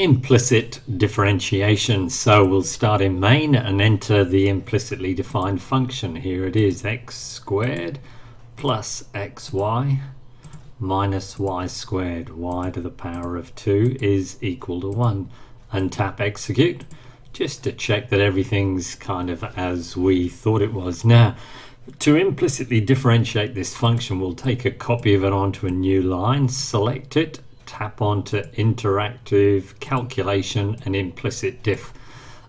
implicit differentiation. So we'll start in main and enter the implicitly defined function. Here it is x squared plus xy minus y squared. y to the power of 2 is equal to 1. And tap execute just to check that everything's kind of as we thought it was. Now, to implicitly differentiate this function, we'll take a copy of it onto a new line, select it, tap onto interactive calculation and implicit diff.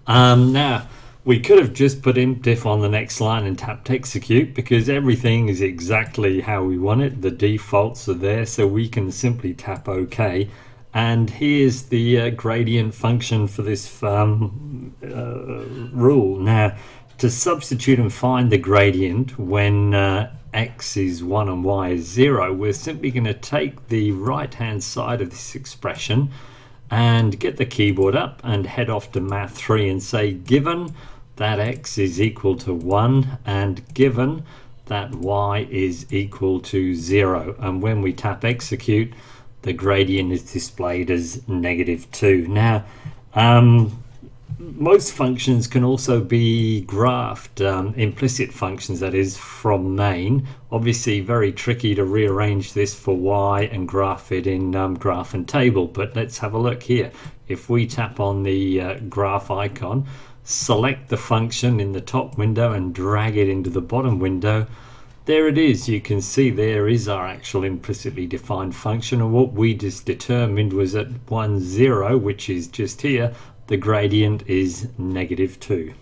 Um, now, we could have just put imp diff on the next line and tapped execute because everything is exactly how we want it. The defaults are there, so we can simply tap OK. And here's the uh, gradient function for this um, uh, rule. Now, to substitute and find the gradient when uh, x is 1 and y is 0, we're simply going to take the right hand side of this expression and get the keyboard up and head off to math 3 and say given that x is equal to 1 and given that y is equal to 0 and when we tap execute the gradient is displayed as negative 2. Now um, most functions can also be graphed, um, implicit functions that is, from main. Obviously very tricky to rearrange this for y and graph it in um, graph and table, but let's have a look here. If we tap on the uh, graph icon, select the function in the top window and drag it into the bottom window, there it is. You can see there is our actual implicitly defined function and what we just determined was at 1, 0, which is just here, the gradient is negative 2.